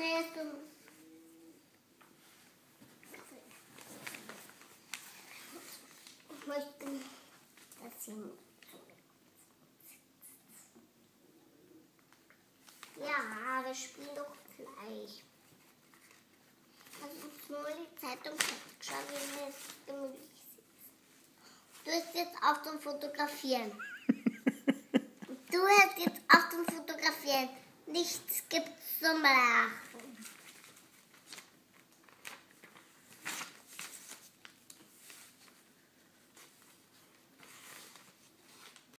Ich möchte. Ja, wir spielen doch gleich. Also nur die Zeitung schauen, wie wir jetzt gemütlich sitzen. Du hast jetzt auf zum Fotografieren. Du hast jetzt auf zum Fotografieren. Nichts gibt's zum Lachen.